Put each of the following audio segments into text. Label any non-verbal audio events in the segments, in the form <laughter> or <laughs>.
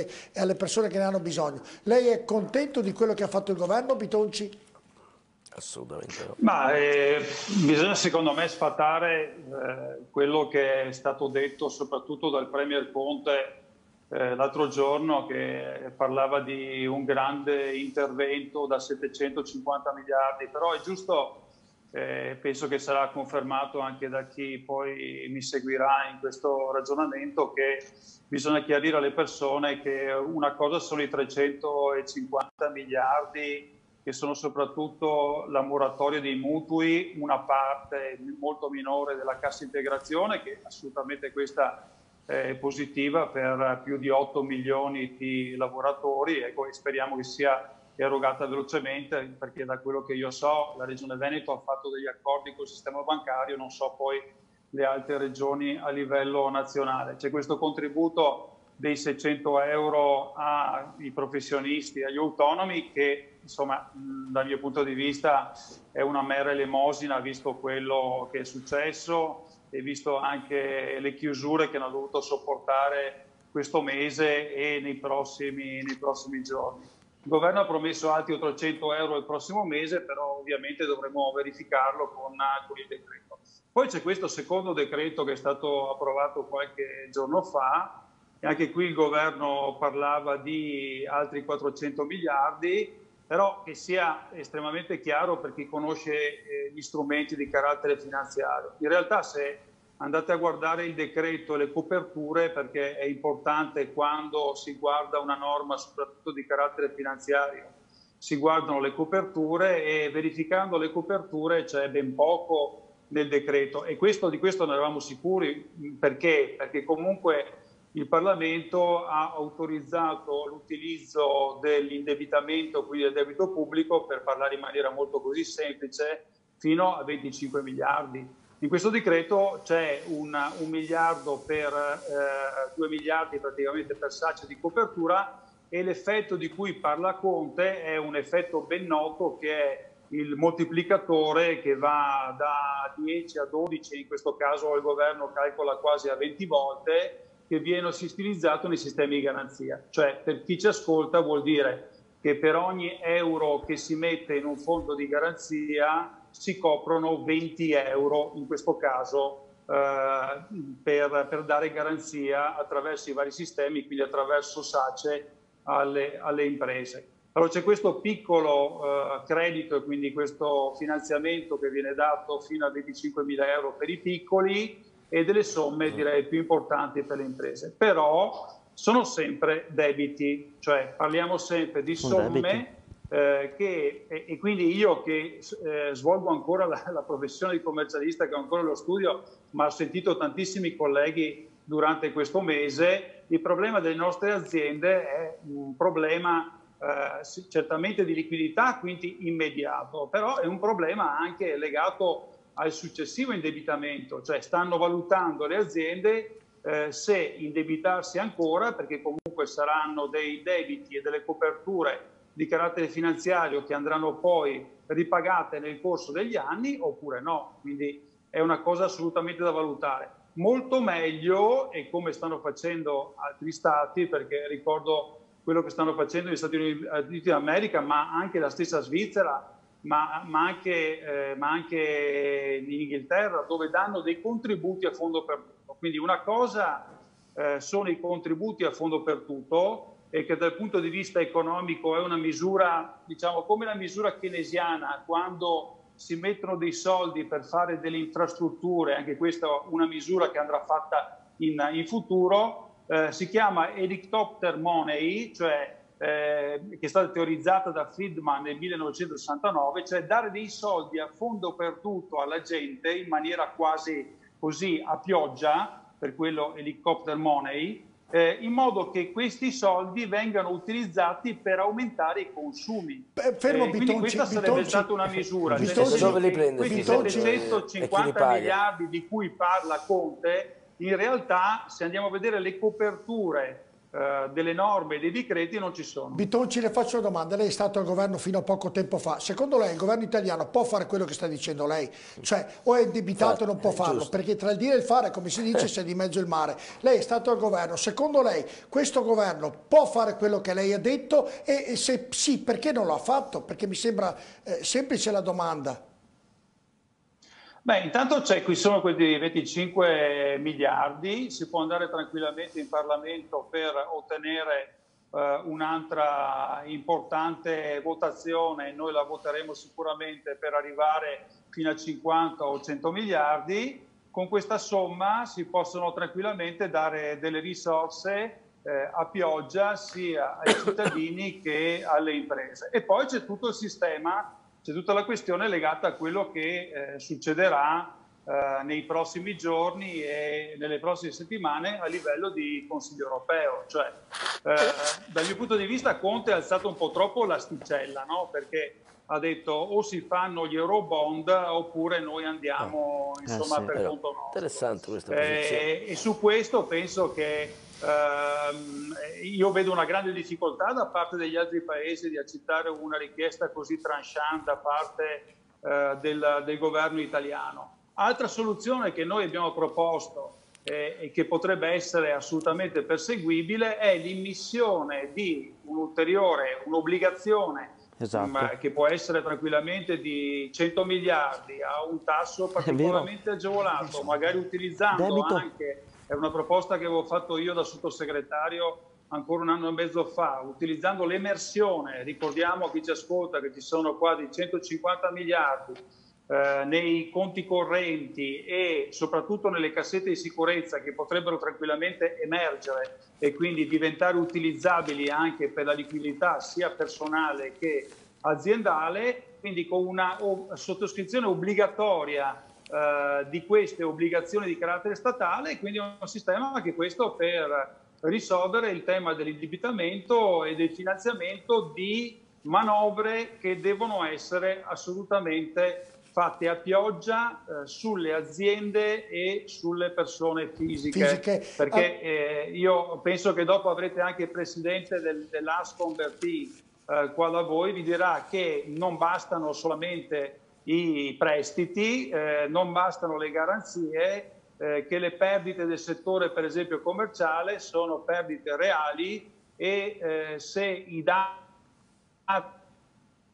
e alle persone che ne hanno bisogno. Lei è contento di quello che ha fatto il governo, Bitonci? Assolutamente no. Ma eh, bisogna secondo me sfatare eh, quello che è stato detto soprattutto dal Premier Conte eh, l'altro giorno che parlava di un grande intervento da 750 miliardi, però è giusto, eh, penso che sarà confermato anche da chi poi mi seguirà in questo ragionamento, che bisogna chiarire alle persone che una cosa sono i 350 miliardi che sono soprattutto la moratoria dei mutui, una parte molto minore della cassa integrazione, che assolutamente questa è positiva per più di 8 milioni di lavoratori. Ecco, e speriamo che sia erogata velocemente perché da quello che io so la Regione Veneto ha fatto degli accordi col sistema bancario, non so poi le altre regioni a livello nazionale. C'è questo contributo dei 600 euro ai professionisti, agli autonomi che insomma dal mio punto di vista è una mera elemosina visto quello che è successo e visto anche le chiusure che hanno dovuto sopportare questo mese e nei prossimi, nei prossimi giorni. Il governo ha promesso altri 800 euro il prossimo mese, però ovviamente dovremo verificarlo con, con il decreto. Poi c'è questo secondo decreto che è stato approvato qualche giorno fa, e anche qui il governo parlava di altri 400 miliardi, però che sia estremamente chiaro per chi conosce eh, gli strumenti di carattere finanziario. In realtà se andate a guardare il decreto e le coperture, perché è importante quando si guarda una norma soprattutto di carattere finanziario, si guardano le coperture e verificando le coperture c'è ben poco nel decreto e questo, di questo ne eravamo sicuri perché? Perché comunque il Parlamento ha autorizzato l'utilizzo dell'indebitamento, quindi del debito pubblico, per parlare in maniera molto così semplice, fino a 25 miliardi. In questo decreto c'è un, un, miliardo per eh, due miliardi praticamente per SACE di copertura e l'effetto di cui parla Conte è un effetto ben noto che è il moltiplicatore che va da 10 a 12, in questo caso il governo calcola quasi a 20 volte, che viene sistemizzato nei sistemi di garanzia. Cioè, per chi ci ascolta vuol dire che per ogni euro che si mette in un fondo di garanzia si coprono 20 euro, in questo caso, eh, per, per, dare garanzia attraverso i vari sistemi, quindi attraverso SACE alle, alle imprese. Allora c'è questo piccolo eh, credito e quindi questo finanziamento che viene dato fino a 25 mila euro per i piccoli, e delle somme mm. direi più importanti per le imprese. Però sono sempre debiti, cioè parliamo sempre di somme eh, che, e, e, quindi io che eh, svolgo ancora la, la, professione di commercialista, che ho ancora lo studio, ma ho sentito tantissimi colleghi durante questo mese, il problema delle nostre aziende è un problema eh, certamente di liquidità, quindi immediato, però è un problema anche legato al successivo indebitamento, cioè stanno valutando le aziende eh, se indebitarsi ancora perché comunque saranno dei debiti e delle coperture di carattere finanziario che andranno poi ripagate nel corso degli anni oppure no, quindi è una cosa assolutamente da valutare. Molto meglio, e come stanno facendo altri stati, perché ricordo quello che stanno facendo gli Stati Uniti d'America, ma anche la stessa Svizzera ma, ma, anche, eh, ma, anche, in Inghilterra, dove danno dei contributi a fondo perduto. Quindi una cosa eh, sono i contributi a fondo perduto e che dal punto di vista economico è una misura, diciamo, come la misura keynesiana, quando si mettono dei soldi per fare delle infrastrutture, anche questa è una misura che andrà fatta in, in futuro, eh, si chiama helicopter money, cioè eh, che è stata teorizzata da Friedman nel 1969, cioè dare dei soldi a fondo perduto alla gente in maniera quasi così a pioggia, per quello helicopter money, eh, in modo che questi soldi vengano utilizzati per aumentare i consumi. Beh, fermo, eh, quindi questa sarebbe Bitonci, stata una misura. Bitonci, dove li prende? Questi Bitonci, 750 miliardi di cui parla Conte, in realtà se andiamo a vedere le coperture delle norme e dei decreti non ci sono. Bitonci le faccio una domanda, lei è stato al governo fino a poco tempo fa, secondo lei il governo italiano può fare quello che sta dicendo lei? Cioè o è indebitato e non può farlo? Giusto. Perché tra il dire e il fare, come si dice, c'è di mezzo il mare. Lei è stato al governo, secondo lei questo governo può fare quello che lei ha detto e, e se sì, perché non lo ha fatto? Perché mi sembra eh, semplice la domanda. Beh, intanto c'è, qui sono questi 25 miliardi, si può andare tranquillamente in Parlamento per ottenere eh, un'altra importante votazione, noi la voteremo sicuramente per arrivare fino a 50 o 100 miliardi. Con questa somma si possono tranquillamente dare delle risorse eh, a pioggia sia ai cittadini che alle imprese. E poi c'è tutto il sistema c'è tutta la questione legata a quello che eh, succederà eh, nei prossimi giorni e nelle prossime settimane a livello di Consiglio europeo. Cioè, eh, dal mio punto di vista Conte ha alzato un po' troppo l'asticella, no? perché ha detto o si fanno gli eurobond oppure noi andiamo ah, insomma, sì, per conto nostro. Interessante questa posizione. Eh, e su questo penso che eh, io vedo una grande difficoltà da parte degli altri paesi di accettare una richiesta così tranchant da parte eh, del, del, governo italiano. Altra soluzione che noi abbiamo proposto eh, e che potrebbe essere assolutamente perseguibile è l'immissione di un'ulteriore, un'obbligazione esatto. che può essere tranquillamente di 100 miliardi a un tasso particolarmente agevolato, magari utilizzando Debito. anche è una proposta che avevo fatto io da sottosegretario ancora un anno e mezzo fa, utilizzando l'emersione, ricordiamo a chi ci ascolta che ci sono quasi 150 miliardi eh, nei conti correnti e soprattutto nelle cassette di sicurezza che potrebbero tranquillamente emergere e quindi diventare utilizzabili anche per la liquidità sia personale che aziendale, quindi con una sottoscrizione obbligatoria eh, di queste obbligazioni di carattere statale, quindi è un sistema che questo per risolvere il tema dell'indebitamento e del finanziamento di manovre che devono essere assolutamente fatte a pioggia eh, sulle aziende e sulle persone fisiche. fisiche. Perché eh, io penso che dopo avrete anche il presidente del, dell'Ascom eh, qua da voi, vi dirà che non bastano solamente i prestiti, eh, non bastano le garanzie, eh, che le perdite del settore per esempio commerciale sono perdite reali e eh, se i dati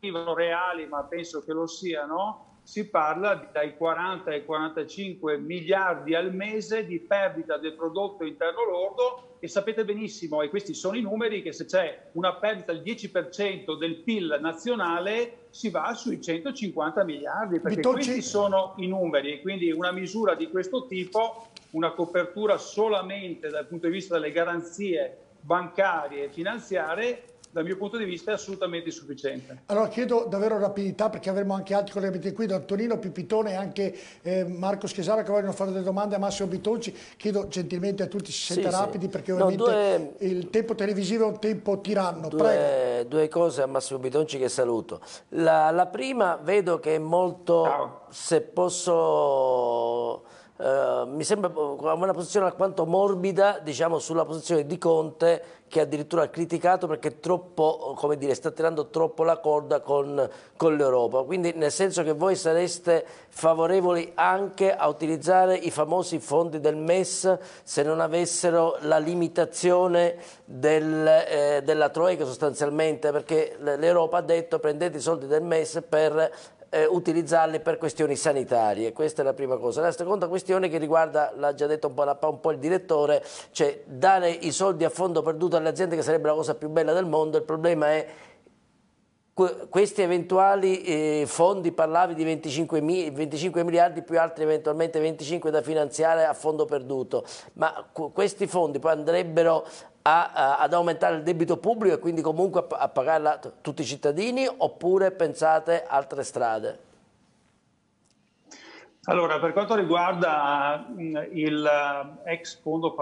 sono reali, ma penso che lo siano, si parla dai 40 ai 45 miliardi al mese di perdita del prodotto interno lordo e sapete benissimo, e questi sono i numeri, che se c'è una perdita del 10% del PIL nazionale si va sui 150 miliardi, perché Vittoci... questi sono i numeri. E quindi una misura di questo tipo, una copertura solamente dal punto di vista delle garanzie bancarie e finanziarie dal mio punto di vista è assolutamente insufficiente. Allora chiedo davvero rapidità perché avremo anche altri collegamenti qui, da Antonino Pipitone e anche eh, Marco Schesara che vogliono fare delle domande a Massimo Bitonci. Chiedo gentilmente a tutti se siete sì, rapidi sì. perché ovviamente no, due, il tempo televisivo è un tempo tiranno. Due, due, cose a Massimo Bitonci che saluto. La, la prima vedo che è molto, Ciao. se posso Uh, mi sembra una posizione alquanto morbida diciamo, sulla posizione di Conte che addirittura ha criticato perché troppo, come dire, sta tirando troppo la corda con, con l'Europa. Quindi nel senso che voi sareste favorevoli anche a utilizzare i famosi fondi del MES se non avessero la limitazione del, eh, della Troica sostanzialmente, perché l'Europa ha detto prendete i soldi del MES per eh, utilizzarli per questioni sanitarie, questa è la prima cosa. La seconda questione che riguarda, l'ha già detto un po', un po', il direttore, cioè dare i soldi a fondo perduto alle aziende che sarebbe la cosa più bella del mondo, il problema è questi eventuali eh, fondi, parlavi di 25, 25, miliardi più altri eventualmente 25 da finanziare a fondo perduto, ma questi fondi poi andrebbero a, a, ad aumentare il debito pubblico e quindi comunque a, a pagarla tutti i cittadini oppure pensate altre strade? Allora, per quanto riguarda il ex fondo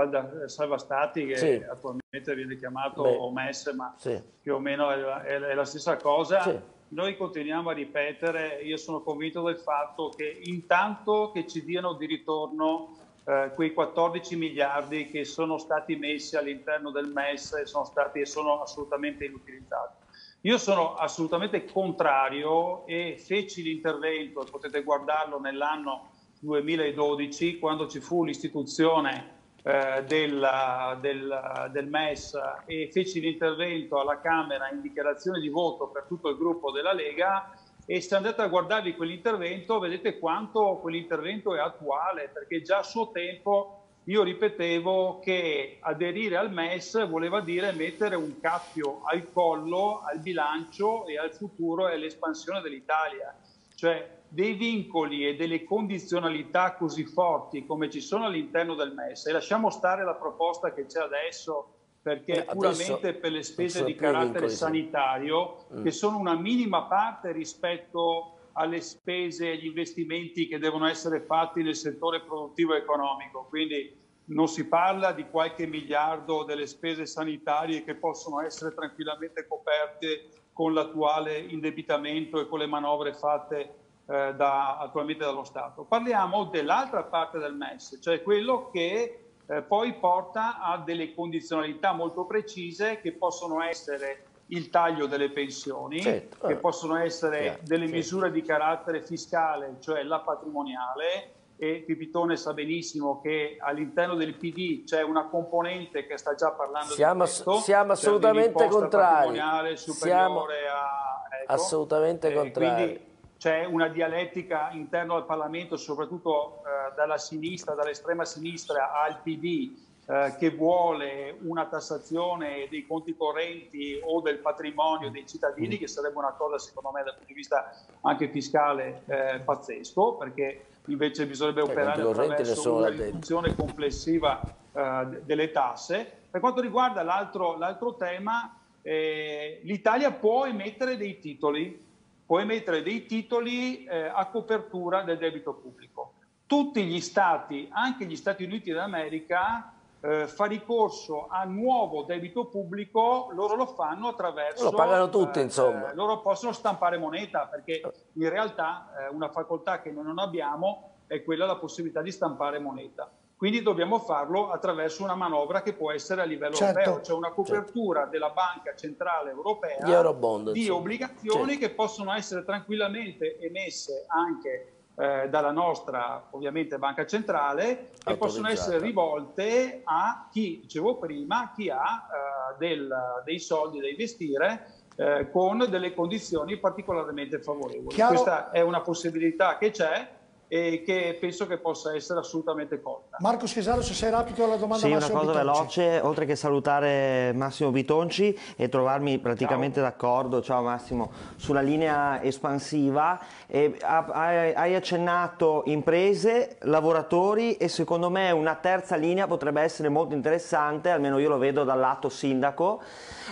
salva stati, che sì. attualmente viene chiamato Beh, OMS, ma sì. più o meno è la, è la stessa cosa, sì. noi continuiamo a ripetere, io sono convinto del fatto che intanto che ci diano di ritorno eh, quei 14 miliardi che sono stati messi all'interno del MES e sono, stati, e sono assolutamente inutilizzati. Io sono assolutamente contrario e feci l'intervento, potete guardarlo nell'anno 2012, quando ci fu l'istituzione eh, del, del, del, MES e feci l'intervento alla Camera in dichiarazione di voto per tutto il gruppo della Lega e se andate a guardarvi quell'intervento vedete quanto quell'intervento è attuale perché già a suo tempo io ripetevo che aderire al MES voleva dire mettere un cappio al collo, al bilancio e al futuro e all'espansione dell'Italia. Cioè dei vincoli e delle condizionalità così forti come ci sono all'interno del MES e lasciamo stare la proposta che c'è adesso perché è puramente per le spese di carattere sanitario. Mm. che sono una minima parte rispetto alle spese e agli investimenti che devono essere fatti nel settore produttivo e economico. Quindi non si parla di qualche miliardo delle spese sanitarie che possono essere tranquillamente coperte con l'attuale indebitamento e con le manovre fatte eh, da, attualmente dallo Stato. Parliamo dell'altra parte del MES, cioè quello che eh, poi porta a delle condizionalità molto precise che possono essere il taglio delle pensioni, certo. che possono essere certo. delle misure di carattere fiscale, cioè la patrimoniale, e Pipitone sa benissimo che all'interno del PD c'è una componente che sta già parlando siamo, di questo, siamo assolutamente contrari siamo a, ecco, assolutamente eh, contrari quindi c'è una dialettica interno al Parlamento soprattutto eh, dalla sinistra, dall'estrema sinistra al PD eh, che vuole una tassazione dei conti correnti o del patrimonio dei cittadini, che sarebbe una cosa secondo me dal punto di vista anche fiscale eh, pazzesco, perché invece bisognerebbe eh, operare attraverso una riduzione complessiva eh, delle tasse. Per quanto riguarda l'altro, l'altro tema, eh, l'Italia può emettere dei titoli, può emettere dei titoli a copertura del debito pubblico. Tutti gli stati, anche gli Stati Uniti d'America, eh, fa ricorso a nuovo debito pubblico, loro lo fanno attraverso... Lo pagano tutti, eh, insomma. Eh, loro possono stampare moneta, perché in realtà eh, una facoltà che noi non abbiamo è quella la possibilità di stampare moneta. Quindi dobbiamo farlo attraverso una manovra che può essere a livello certo. europeo, cioè una copertura certo. della Banca Centrale Europea Eurobond, di insomma. obbligazioni certo. che possono essere tranquillamente emesse anche eh, dalla nostra ovviamente banca centrale e possono essere rivolte a chi, dicevo prima, chi ha eh, del, dei soldi da investire eh, con delle condizioni particolarmente favorevoli. Chiaro. Questa è una possibilità che c'è e che penso che possa essere assolutamente colta. Marco Scesaro, se sei rapido alla domanda sì, Massimo una cosa Bitonci. veloce, oltre che salutare Massimo Bitonci e trovarmi praticamente ciao. d'accordo, ciao Massimo, sulla linea espansiva, e hai accennato imprese, lavoratori e secondo me una terza linea potrebbe essere molto interessante, almeno io lo vedo dal lato sindaco,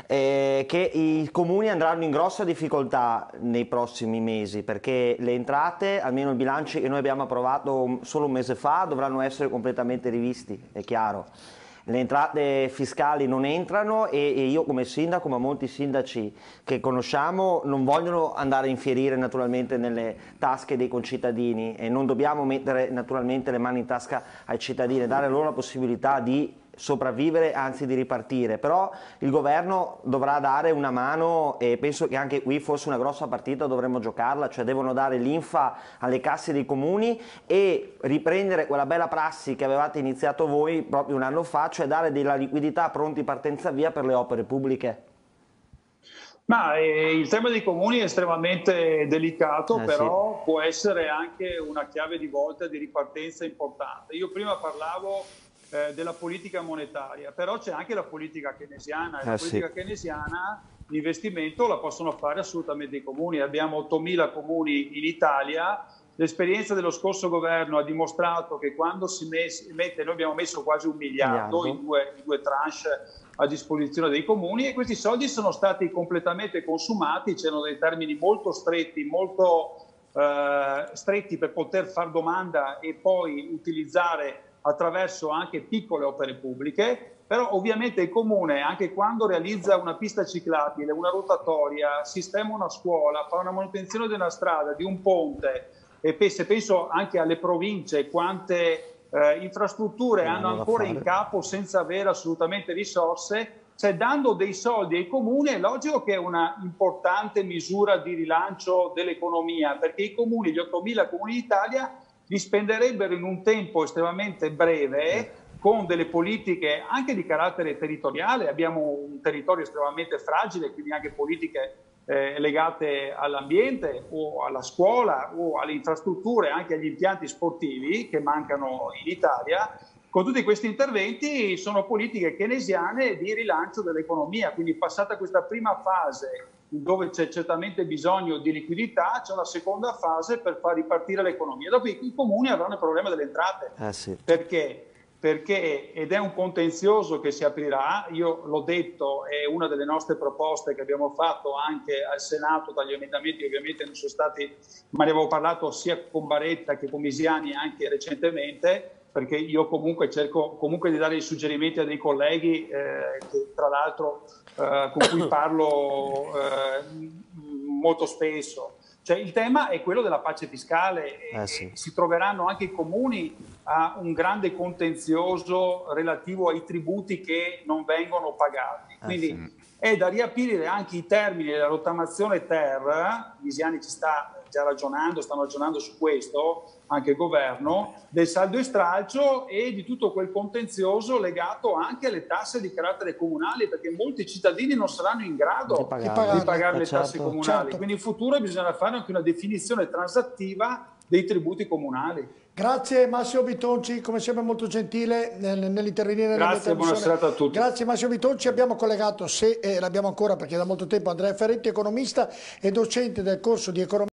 eh, che i comuni andranno in grossa difficoltà nei prossimi mesi perché le entrate, almeno i bilanci che noi abbiamo approvato solo un mese fa, dovranno essere completamente rivisti, è chiaro. Le entrate fiscali non entrano e, e io come sindaco, ma molti sindaci che conosciamo, non vogliono andare a infierire naturalmente nelle tasche dei concittadini e non dobbiamo mettere naturalmente le mani in tasca ai cittadini, dare loro la possibilità di sopravvivere, anzi di ripartire, però il governo dovrà dare una mano e penso che anche qui fosse una grossa partita, dovremmo giocarla, cioè devono dare l'infa alle casse dei comuni e riprendere quella bella prassi che avevate iniziato voi proprio un anno fa, cioè dare della liquidità pronti partenza via per le opere pubbliche. Ma eh, il tema dei comuni è estremamente delicato, eh, però sì. può essere anche una chiave di volta di ripartenza importante. Io prima parlavo eh, della politica monetaria, però c'è anche la politica keynesiana e la eh, politica sì. keynesiana l'investimento la possono fare assolutamente i comuni. Abbiamo 8.000 comuni in Italia, l'esperienza dello scorso governo ha dimostrato che quando si mette, noi abbiamo messo quasi un miliardo, miliardo. In, due, in due tranche a disposizione dei comuni e questi soldi sono stati completamente consumati, c'erano dei termini molto stretti, molto eh, stretti per poter fare domanda e poi utilizzare attraverso anche piccole opere pubbliche, però ovviamente il comune, anche quando realizza una pista ciclabile, una rotatoria, sistema una scuola, fa una manutenzione di una strada, di un ponte, e se penso anche alle province, quante eh, infrastrutture hanno ancora in capo senza avere assolutamente risorse, cioè dando dei soldi ai comuni è logico che è una importante misura di rilancio dell'economia, perché i comuni, gli 8.000 comuni d'Italia, li spenderebbero in un tempo estremamente breve con delle politiche anche di carattere territoriale, abbiamo un territorio estremamente fragile, quindi anche politiche eh, legate all'ambiente o alla scuola o alle infrastrutture, anche agli impianti sportivi che mancano in Italia. Con tutti questi interventi sono politiche keynesiane di rilancio dell'economia, quindi passata questa prima fase dove c'è certamente bisogno di liquidità, c'è una seconda fase per far ripartire l'economia. Dopo i comuni avranno il problema delle entrate. Eh sì. Perché? perché ed è un contenzioso che si aprirà, io l'ho detto, è una delle nostre proposte che abbiamo fatto anche al Senato, dagli emendamenti ovviamente non sono stati, ma ne avevo parlato sia con Baretta che con Misiani anche recentemente, perché io comunque cerco comunque di dare i suggerimenti a dei colleghi eh, che tra l'altro eh, con cui <laughs> parlo eh, molto spesso. Cioè, il tema è quello della pace fiscale e, eh sì. si troveranno anche i comuni a un grande contenzioso relativo ai tributi che non vengono pagati. Eh Quindi sì. È da riaprire anche i termini della rottamazione ter, Visiani ci sta già ragionando, stanno ragionando su questo, anche il governo, del saldo e stralcio e di tutto quel contenzioso legato anche alle tasse di carattere comunale, perché molti cittadini non saranno in grado di pagare, di pagare le certo, tasse comunali. Certo. Quindi in futuro bisogna fare anche una definizione transattiva dei tributi comunali. Grazie Massimo Bitonci, come sempre molto gentile nell'intervenire Grazie, buonasera a tutti. Grazie Massimo Bitonci, abbiamo collegato, se eh, l'abbiamo ancora perché da molto tempo, Andrea Ferretti, economista e docente del corso di economia